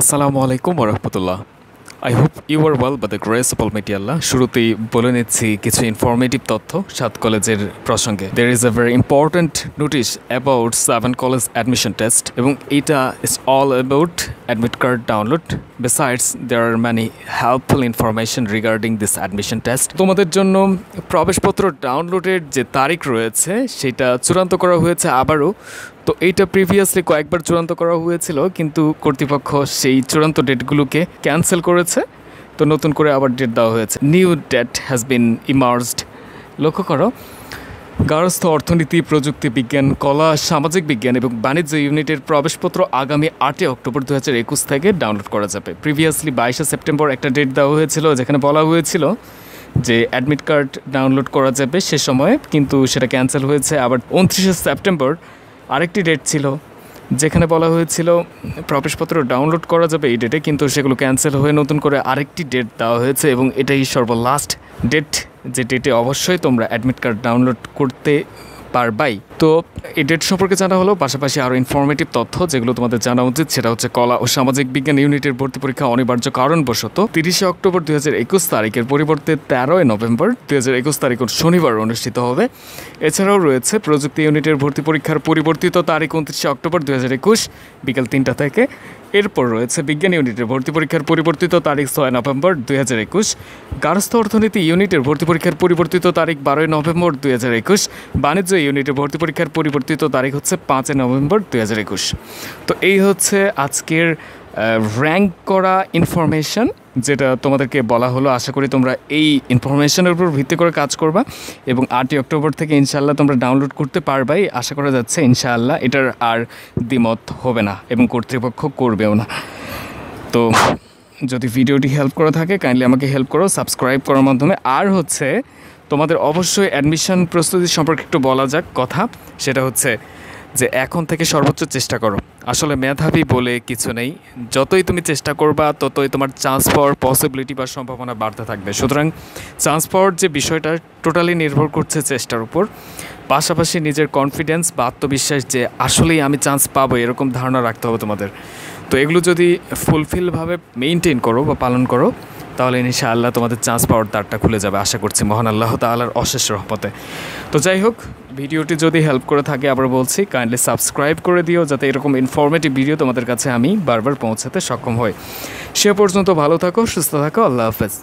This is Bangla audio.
আসসালামু আলাইকুম রহমতুল্লাহ I hope you are well by the grace of almighty Allah শুরুতেই বলে নিচ্ছি কিছু ইনফরমেটিভ তথ্য সাত কলেজের প্রসঙ্গে। There is a very important notice about seven college admission test এবং এটা is all about admit card download besides there are many helpful information regarding this admission test তোমাদের জন্য প্রবেশপত্র ডাউনলোডের যে তারিখ রয়েছে, সেটা চূড়ান্ত করা হয়েছে আবারও তো এইটা প্রিভিয়াসলি কয়েকবার চূড়ান্ত করা হয়েছিল, কিন্তু কর্তৃপক্ষ সেই চূড়ান্ত ডেটগুলোকে ক্যান্সেল করেছে। তো নতুন করে আবার ডেট দেওয়া হয়েছে। New date has been emerged লক্ষ্য করো গার্হস্থ অর্থনীতি, প্রযুক্তি বিজ্ঞান, কলা, সামাজিক বিজ্ঞান এবং বাণিজ্য ইউনিটের প্রবেশপত্র আগামী আটই অক্টোবর দু হাজার একুশ থেকে ডাউনলোড করা যাবে। প্রিভিয়াসলি বাইশে সেপ্টেম্বর একটা ডেট দেওয়া হয়েছিল, যেখানে বলা হয়েছিল যে অ্যাডমিট কার্ড ডাউনলোড করা যাবে সে সময়ে, কিন্তু সেটা ক্যান্সেল হয়েছে। আবার উনত্রিশে সেপ্টেম্বর আরেকটি ডেট ছিল, যেখানে বলা হয়েছিল প্রবেশপত্র ডাউনলোড করা যাবে এই ডেটে কিন্তু সেগুলো ক্যান্সেল হয়ে নতুন করে আরেকটি ডেট দেওয়া হয়েছে এবং এটাই সর্বলাস্ট ডেট যে ডেটে অবশ্যই তোমরা অ্যাডমিট কার্ড ডাউনলোড করতে পারবাই। তো এই ডেট সম্পর্কে জানা হলো পাশাপাশি আরও ইনফরমেটিভ তথ্য যেগুলো তোমাদের জানা উচিত, সেটা হচ্ছে কলা ও সামাজিক বিজ্ঞান ইউনিটের ভর্তি পরীক্ষা অনিবার্য কারণবশত তিরিশে অক্টোবর একুশ তারিখের পরিবর্তে তেরোই নভেম্বর দুই হাজার একুশ তারিখ শনিবার অনুষ্ঠিত হবে। এছাড়াও রয়েছে প্রযুক্তি ইউনিটের ভর্তি পরীক্ষার পরিবর্তিত তারিখ উনত্রিশে অক্টোবর দুই হাজার একুশ বিকাল তিনটা থেকে। এরপর রয়েছে বিজ্ঞান ইউনিটের ভর্তি পরীক্ষার পরিবর্তিত তারিখ ছয় নভেম্বর দুই হাজার একুশ। গার্হস্থ অর্থনীতি ইউনিটের ভর্তি পরীক্ষার পরিবর্তিত তারিখ বারোই নভেম্বর দুই হাজার একুশ। বাণিজ্য ইউনিটের ভর্তি পরীক্ষার পরিবর্তিত তারিখ হচ্ছে পাঁচই নভেম্বর দুই হাজার একুশ। তো এই হচ্ছে আজকের র্যাঙ্ক করা ইনফরমেশন যেটা তোমাদেরকে বলা হলো। আশা করি তোমরা এই ইনফরমেশনের উপর ভিত্তি করে কাজ করবা এবং আটই অক্টোবর থেকে ইনশাআল্লাহ তোমরা ডাউনলোড করতে পারবাই। আশা করা যাচ্ছে ইনশাআল্লাহ এটার আর দ্বিমত হবে না এবং কর্তৃপক্ষ করবেও না। তো যদি ভিডিওটি হেল্প করে থাকে কাইন্ডলি আমাকে হেল্প করো সাবস্ক্রাইব করার মাধ্যমে। আর হচ্ছে তোমাদের অবশ্যই অ্যাডমিশন প্রস্তুতি সম্পর্কে একটু বলা যাক। কথা সেটা হচ্ছে যে এখন থেকে সর্বোচ্চ চেষ্টা করো। আসলে মেধাবী বলে কিছু নেই। যতই তুমি চেষ্টা করবা, ততই তোমার চান্স পাওয়ার পসিবিলিটি বা সম্ভাবনা বাড়তে থাকবে। সুতরাং চান্স পাওয়ার যে বিষয়টা টোটালি নির্ভর করছে চেষ্টার উপর। পাশাপাশি নিজের কনফিডেন্স বা আত্মবিশ্বাস যে আসলেই আমি চান্স পাবো, এরকম ধারণা রাখতে হবে তোমাদের। তো এগুলো যদি ফুলফিলভাবে মেনটেন করো বা পালন করো তাহলে ইনশাআল্লাহ তোমাদের চান্স পাওয়ার দ্বারটা খুলে যাবে, আশা করছি। মহান আল্লাহ তাল্লাহার অশেষ রহমতে। তো যাই হোক, ভিডিওটি যদি হেল্প করে থাকে আবার বলছি কাইন্ডলি সাবস্ক্রাইব করে দিও, যাতে এরকম ইনফরমেটিভ ভিডিও তোমাদের কাছে আমি বারবার পৌঁছাতে সক্ষম হই। সে পর্যন্ত ভালো থাকো, সুস্থ থাকো, আল্লাহ হাফেজ।